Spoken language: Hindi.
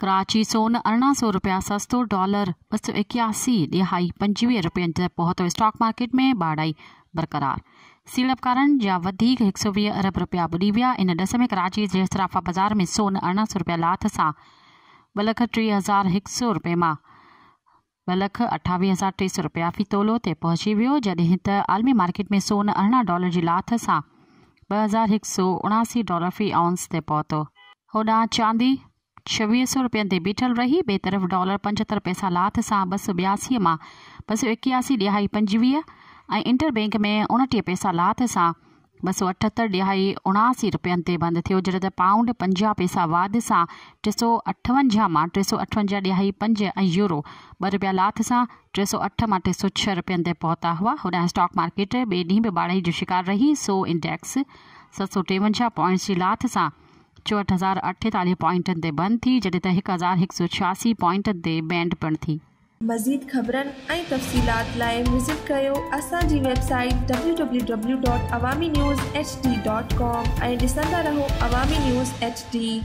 कराची सोन अरिड़हं सौ रुपया सस्तो डॉलर ॿ सौ इक्यासी ॾिहाई पंजवीह रुपयनि ते पहुतो स्टॉक मार्केट में बाड़ाई बरक़रार। सीड़पकारनि जा वधीक हिकु सौ वीह अरब रुपया ॿुॾी विया। इन ॾस में कराची जे सराफ़ा बाज़ार में सोन अरिड़हं सौ रुपया लाथ सां। ॿ लख टीह हज़ार हिकु सौ रुपए माँ। ॿ लख अठावीह हज़ार टे सौ रुपया फ़ी तोलो ते पहुची वियो, जॾहिं त आलमी मार्केट में सोन अरिड़हं डॉलर जी लाथ सां ॿ हज़ार हिकु सौ उणासी डॉलर फ़ी आउंस ते पहुतो। होॾां चांदी छवीह सौ रुपयनि ते बीठल रही ॿिए तरफ़ डॉलर पंजहतरि पैसा लाथ सां ॿ सौ ॿियासीअ माँ ॿ सौ एकियासी ॾिहाई इंटर बैंक में उणटीह पैसा लाथ सां ॿ सौ अठहतरि उणासी रुपयनि ते बंदि थियो, जॾहिं पाउंड पंजाह पैसा वाध सां, टे सौ अठवंजाह माँ, टे सौ अठवंजाह ॾिहाई पंज ऐं यूरो, ॿ रुपया लाथ सां, टे सौ अठ माँ, टे सौ छह रुपयनि ते पहुता हुआ। होॾां स्टॉक मार्केट ॿिए ॾींहुं बि ॿाड़ाई जो शिकार रही, सो इंडेक्स सत सौ टेवंजाह पॉइंट्स जी लाथ सां। चोहठि हज़ार अठेताली पॉइंट ते बंदि थी, जॾहिं त हज़ार हिकु सौ छियासी पॉइंटनि ते बैंड पिण थी। मज़ीद खबर रहो अवामी न्यूज़ एच डी।